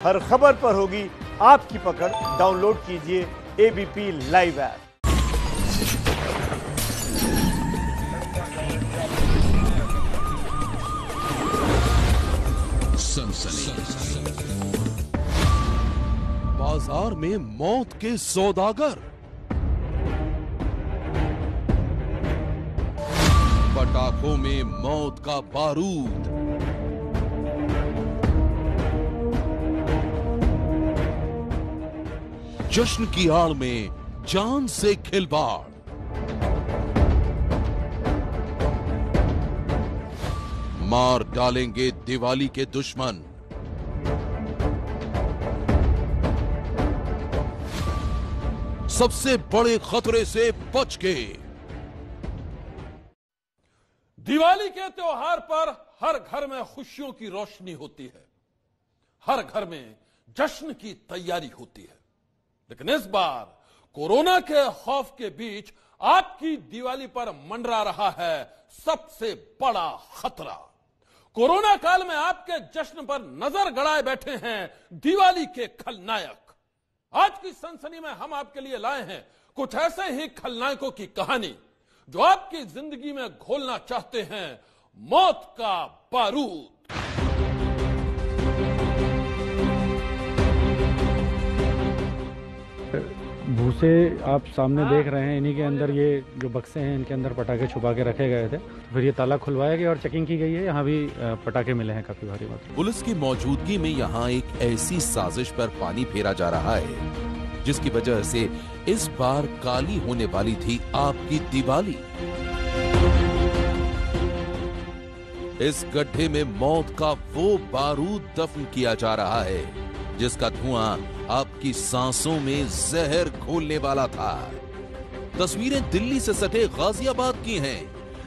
हर खबर पर होगी आपकी पकड़। डाउनलोड कीजिए एबीपी लाइव ऐप बाज़ार में मौत के सौदागर। पटाखों में मौत का बारूद। जश्न की आड़ में जान से खिलवाड़। मार डालेंगे दिवाली के दुश्मन। सबसे बड़े खतरे से बच के। दिवाली के त्योहार पर हर घर में खुशियों की रोशनी होती है। हर घर में जश्न की तैयारी होती है। लेकिन इस बार कोरोना के खौफ के बीच आपकी दिवाली पर मंडरा रहा है सबसे बड़ा खतरा। कोरोना काल में आपके जश्न पर नज़र गड़ाए बैठे हैं दिवाली के खलनायक। आज की सनसनी में हम आपके लिए लाए हैं कुछ ऐसे ही खलनायकों की कहानी जो आपकी ज़िंदगी में घोलना चाहते हैं, मौत का बारूद। भूसे आप सामने देख रहे हैं, इन्हीं के अंदर ये जो बक्से हैं, इनके अंदर पटाखे छुपा के रखे गए थे। फिर ये ताला खुलवाया गया और चेकिंग की गई है, यहाँ भी पटाखे मिले हैं काफ़ी भारी मात्रा पुलिस की मौजूदगी में यहाँ एक ऐसी साजिश पर पानी फेरा जा रहा है, जिसकी वजह से इस बार काली होने वाली थी आपकी दिवाली। इस गड्ढे में मौत का वो बारूद दफन किया जा रहा है। जिसका धुआँ आपकी सांसों में जहर घोलने वाला था। तस्वीरें दिल्ली से सटे गाजियाबाद की हैं,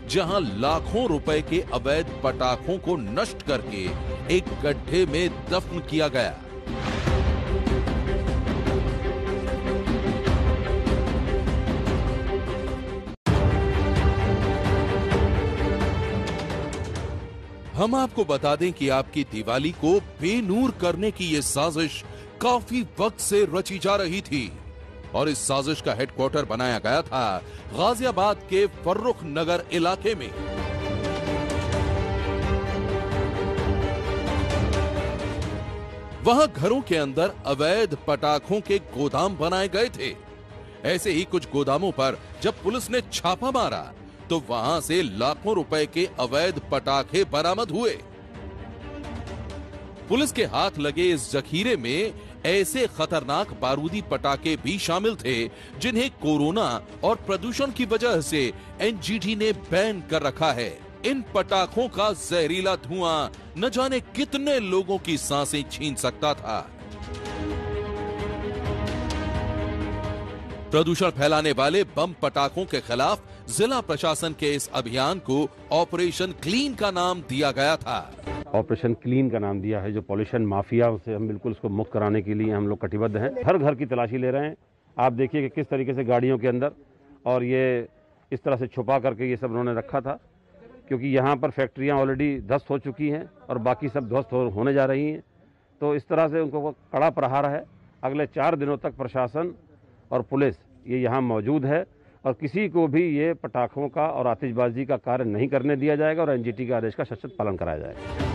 जहाँ लाखों रुपए के अवैध पटाखों को नष्ट करके एक गड्ढे में दफन किया गया। हम आपको बता दें कि आपकी दिवाली को बेनूर करने की ये साजिश काफ़ी वक्त से रची जा रही थी। और इस साजिश का हेडक्वार्टर बनाया गया था गाजियाबाद के फर्रुख नगर इलाके में। वहाँ घरों के अंदर अवैध पटाखों के गोदाम बनाए गए थे। ऐसे ही कुछ गोदामों पर जब पुलिस ने छापा मारा तो वहाँ से लाखों रुपए के अवैध पटाखे बरामद हुए। पुलिस के हाथ लगे इस जखीरे में ऐसे खतरनाक बारूदी पटाखे भी शामिल थे, जिन्हें कोरोना और प्रदूषण की वजह से एनजीटी ने बैन कर रखा है। इन पटाखों का जहरीला धुआँ न जाने कितने लोगों की साँसें छीन सकता था। प्रदूषण फैलाने वाले बम पटाखों के खिलाफ जिला प्रशासन के इस अभियान को ऑपरेशन क्लीन का नाम दिया गया था। ऑपरेशन क्लीन का नाम दिया है जो पॉल्यूशन माफिया से हम बिल्कुल उसको मुक्त कराने के लिए हम लोग कटिबद्ध हैं। हर घर की तलाशी ले रहे हैं। आप देखिए कि किस तरीके से गाड़ियों के अंदर और ये इस तरह से छुपा करके ये सब उन्होंने रखा था क्योंकि यहाँ पर फैक्ट्रियाँ ऑलरेडी ध्वस्त हो चुकी हैं और बाकी सब ध्वस्त हो, होने जा रही हैं। तो इस तरह से उनको कड़ा प्रहार है। अगले चार दिनों तक प्रशासन और पुलिस ये यहाँ मौजूद है। और किसी को भी ये पटाखों का और आतिशबाजी का कार्य नहीं करने दिया जाएगा और एनजीटी के आदेश का सशक्त पालन कराया जाएगा।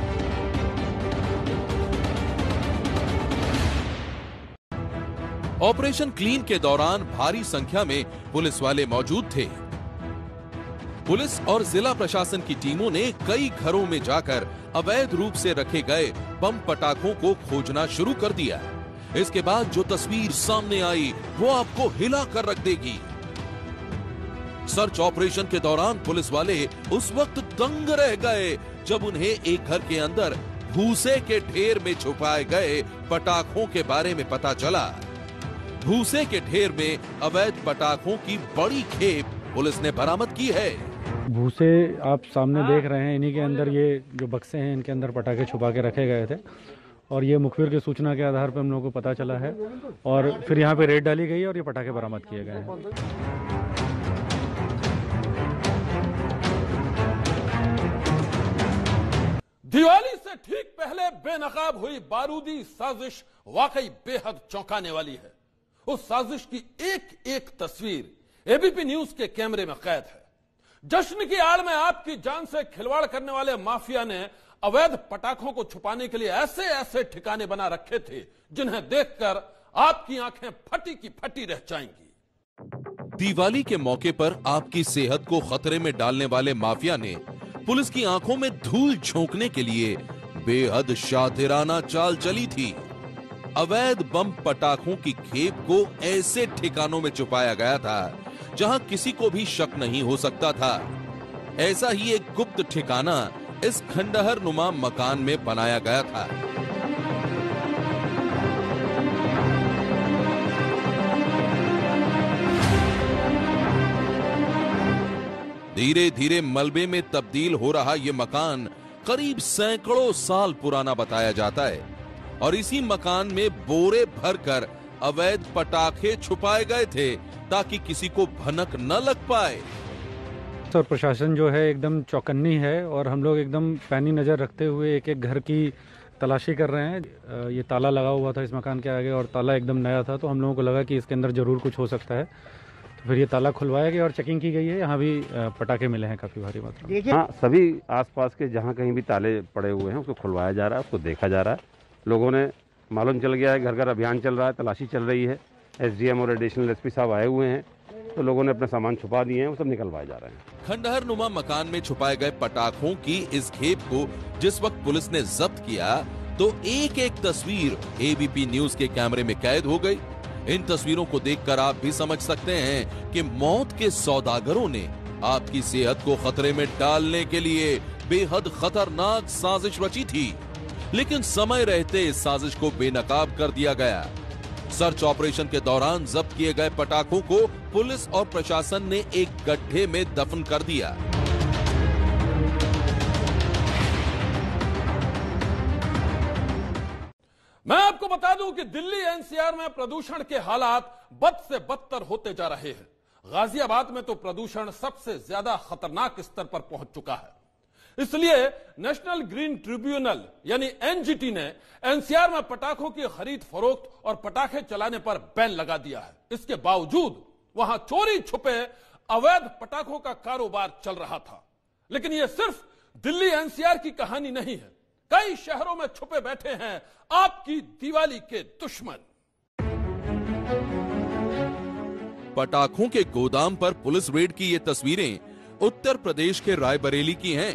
ऑपरेशन क्लीन के दौरान भारी संख्या में पुलिस वाले मौजूद थे। पुलिस और जिला प्रशासन की टीमों ने कई घरों में जाकर अवैध रूप से रखे गए बम पटाखों को खोजना शुरू कर दिया। इसके बाद जो तस्वीर सामने आई, वो आपको हिला कर रख देगी। सर्च ऑपरेशन के दौरान पुलिस वाले उस वक्त दंग रह गए जब उन्हें एक घर के अंदर भूसे के ढेर में छुपाए गए पटाखों के बारे में पता चला। भूसे के ढेर में अवैध पटाखों की बड़ी खेप पुलिस ने बरामद की है। भूसे आप सामने देख रहे हैं इन्हीं के अंदर ये जो बक्से हैं इनके अंदर पटाखे छुपा के रखे गए थे और ये मुखबिर की सूचना के आधार पर हम लोगों को पता चला है और फिर यहाँ पे रेड डाली गई और ये पटाखे बरामद किए गए हैं। ठीक पहले बेनकाब हुई बारूदी साजिश वाकई बेहद चौंकाने वाली है। उस साजिश की एक एक तस्वीर एबीपी न्यूज़ के कैमरे में कैद है। जश्न की आड़ में आपकी जान से खिलवाड़ करने वाले माफिया ने अवैध पटाखों को छुपाने के लिए ऐसे ऐसे ठिकाने बना रखे थे, जिन्हें देखकर आपकी आँखें फटी की फटी रह जाएँगी। दिवाली के मौके पर आपकी सेहत को खतरे में डालने वाले माफिया ने पुलिस की आँखों में धूल झोंकने के लिए बेहद शातिराना चाल चली थी। अवैध बम पटाखों की खेप को ऐसे ठिकानों में छुपाया गया था, जहाँ किसी को भी शक नहीं हो सकता था। ऐसा ही एक गुप्त ठिकाना इस खंडहर नुमा मकान में बनाया गया था। धीरे धीरे मलबे में तब्दील हो रहा यह मकान करीब सैकड़ों साल पुराना बताया जाता है और इसी मकान में बोरे भरकर अवैध पटाखे छुपाए गए थे ताकि किसी को भनक न लग पाए। सर, प्रशासन जो है एकदम चौकन्नी है और हम लोग एकदम पैनी नज़र रखते हुए एक एक घर की तलाशी कर रहे हैं। ये ताला लगा हुआ था इस मकान के आगे और ताला एकदम नया था तो हम लोगों को लगा कि इसके अंदर ज़रूर कुछ हो सकता है। फिर ये ताला खुलवाया गया और चेकिंग की गई है। यहाँ भी पटाखे मिले हैं काफ़ी भारी मात्रा में। हाँ सभी आसपास के जहाँ कहीं भी ताले पड़े हुए हैं उसको खुलवाया जा रहा है उसको देखा जा रहा है। लोगों ने मालूम चल गया है घर घर अभियान चल रहा है तलाशी चल रही है। एसडीएम और एडिशनल एसपी साहब आए हुए हैं तो लोगों ने अपना सामान छुपा दिए हैं वो सब निकलवाए जा रहे हैं। खंडहर नुमा मकान में छुपाए गए पटाखों की इस खेप को जिस वक्त पुलिस ने जब्त किया तो एक एक तस्वीर एबीपी न्यूज़ के कैमरे में कैद हो गई। इन तस्वीरों को देखकर आप भी समझ सकते हैं कि मौत के सौदागरों ने आपकी सेहत को खतरे में डालने के लिए बेहद खतरनाक साजिश रची थी। लेकिन समय रहते इस साजिश को बेनकाब कर दिया गया। सर्च ऑपरेशन के दौरान जब्त किए गए पटाखों को पुलिस और प्रशासन ने एक गड्ढे में दफन कर दिया। मैं आपको बता दूँ कि दिल्ली एनसीआर में प्रदूषण के हालात बद से बदतर होते जा रहे हैं। गाजियाबाद में तो प्रदूषण सबसे ज़्यादा खतरनाक स्तर पर पहुँच चुका है। इसलिए नेशनल ग्रीन ट्रिब्यूनल, यानी एनजीटी ने एनसीआर में पटाखों की खरीद फरोख्त और पटाखे चलाने पर बैन लगा दिया है। इसके बावजूद वहाँ चोरी छुपे अवैध पटाखों का कारोबार चल रहा था। लेकिन यह सिर्फ़ दिल्ली एनसीआर की कहानी नहीं है। कई शहरों में छुपे बैठे हैं आपकी दिवाली के दुश्मन। पटाखों के गोदाम पर पुलिस रेड की ये तस्वीरें उत्तर प्रदेश के रायबरेली की हैं।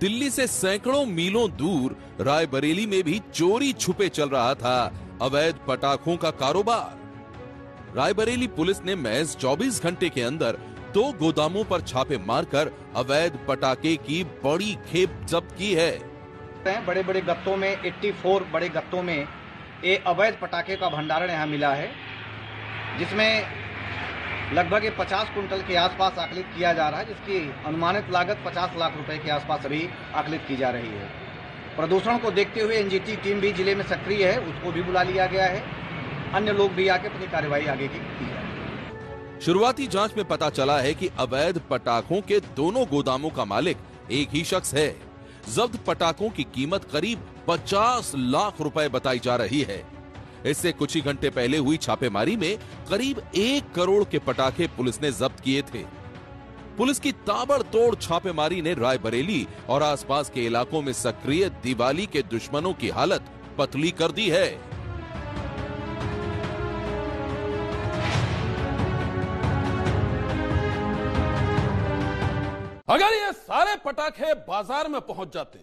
दिल्ली से सैकड़ों मीलों दूर रायबरेली में भी चोरी छुपे चल रहा था अवैध पटाखों का कारोबार। रायबरेली पुलिस ने महज 24 घंटे के अंदर दो गोदामों पर छापे मारकर अवैध पटाखे की बड़ी खेप जब्त की है। हैं। बड़े बड़े गत्तों में 84 बड़े गत्तों में ये अवैध पटाखे का भंडारण यहाँ मिला है, जिसमें लगभग ये 50 कुंटल के आसपास आकलित किया जा रहा है, जिसकी अनुमानित लागत 50 लाख रुपए के आसपास अभी आकलित की जा रही है। प्रदूषण को देखते हुए एनजीटी टीम भी ज़िले में सक्रिय है, उसको भी बुला लिया गया है। अन्य लोग भी आके अपनी कार्यवाही आगे की जा रही है। शुरुआती जाँच में पता चला है कि अवैध पटाखों के दोनों गोदामों का मालिक एक ही शख्स है। जब्त पटाखों की कीमत करीब 50 लाख रुपए बताई जा रही है। इससे कुछ ही घंटे पहले हुई छापेमारी में करीब एक करोड़ के पटाखे पुलिस ने जब्त किए थे। पुलिस की ताबड़तोड़ छापेमारी ने रायबरेली और आसपास के इलाकों में सक्रिय दिवाली के दुश्मनों की हालत पतली कर दी है। पटाखे बाज़ार में पहुँच जाते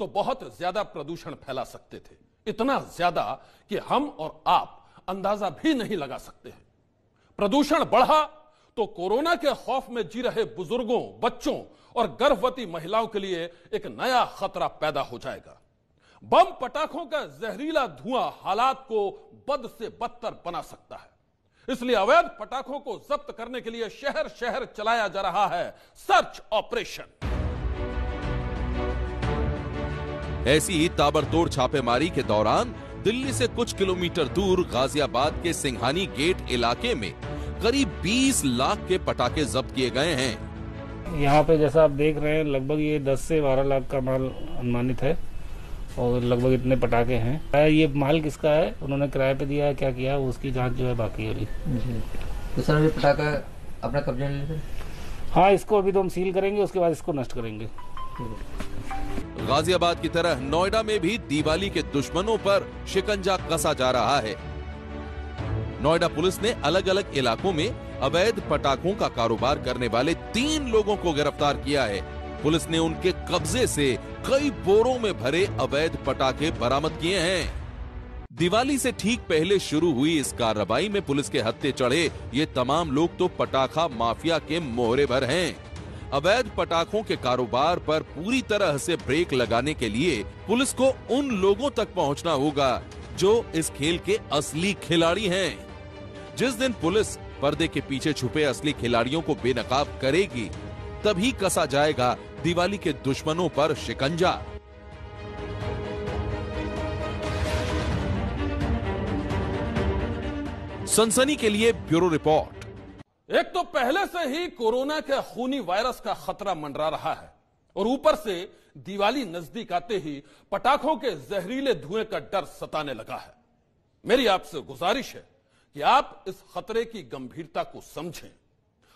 तो बहुत ज़्यादा प्रदूषण फैला सकते थे। इतना ज़्यादा कि हम और आप अंदाज़ा भी नहीं लगा सकते हैं। प्रदूषण बढ़ा तो कोरोना के खौफ में जी रहे बुज़ुर्गों, बच्चों और गर्भवती महिलाओं के लिए एक नया खतरा पैदा हो जाएगा। बम पटाखों का जहरीला धुआँ हालात को बद से बदतर बना सकता है। इसलिए अवैध पटाखों को जब्त करने के लिए शहर शहर चलाया जा रहा है सर्च ऑपरेशन। ऐसी ही ताबड़तोड़ छापेमारी के दौरान दिल्ली से कुछ किलोमीटर दूर गाजियाबाद के सिंघानी गेट इलाके में करीब 20 लाख के पटाखे जब्त किए गए हैं। यहाँ पे जैसा आप देख रहे हैं लगभग ये 10 से 12 लाख का माल अनुमानित है और लगभग इतने पटाखे हैं। ये माल किसका है? उन्होंने किराए पे दिया है क्या किया? उसकी जाँच जो है बाकी है अभी। तो सर अभी पटाखा अपना कब्जे में ले हाँ? इसको अभी तो हम सील करेंगे उसके बाद इसको नष्ट करेंगे। गाजियाबाद की तरह नोएडा में भी दिवाली के दुश्मनों पर शिकंजा कसा जा रहा है। नोएडा पुलिस ने अलग अलग इलाकों में अवैध पटाखों का कारोबार करने वाले तीन लोगों को गिरफ़्तार किया है। पुलिस ने उनके कब्जे से कई बोरों में भरे अवैध पटाखे बरामद किए हैं। दिवाली से ठीक पहले शुरू हुई इस कार्रवाई में पुलिस के हत्थे चढ़े ये तमाम लोग तो पटाखा माफिया के मोहरे भर हैं। अवैध पटाखों के कारोबार पर पूरी तरह से ब्रेक लगाने के लिए पुलिस को उन लोगों तक पहुँचना होगा, जो इस खेल के असली खिलाड़ी हैं। जिस दिन पुलिस पर्दे के पीछे छुपे असली खिलाड़ियों को बेनकाब करेगी, तभी कसा जाएगा दिवाली के दुश्मनों पर शिकंजा। सनसनी के लिए ब्यूरो रिपोर्ट। एक तो पहले से ही कोरोना के खूनी वायरस का खतरा मंडरा रहा है और ऊपर से दिवाली नज़दीक आते ही पटाखों के जहरीले धुएँ का डर सताने लगा है। मेरी आपसे गुजारिश है कि आप इस खतरे की गंभीरता को समझें।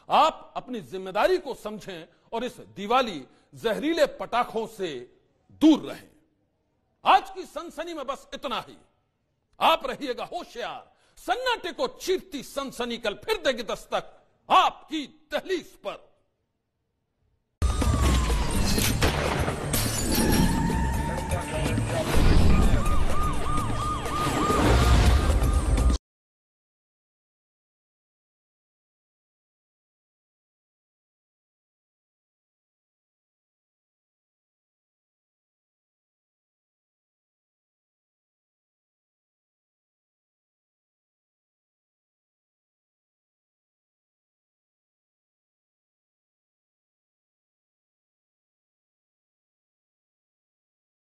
आप अपनी ज़िम्मेदारी को समझें और इस दिवाली जहरीले पटाखों से दूर रहें। आज की सनसनी में बस इतना ही। आप रहिएगा होशियार, सन्नाटे को चीरती सनसनी कल फिर देगी दस्तक। आपकी दहलीज पर।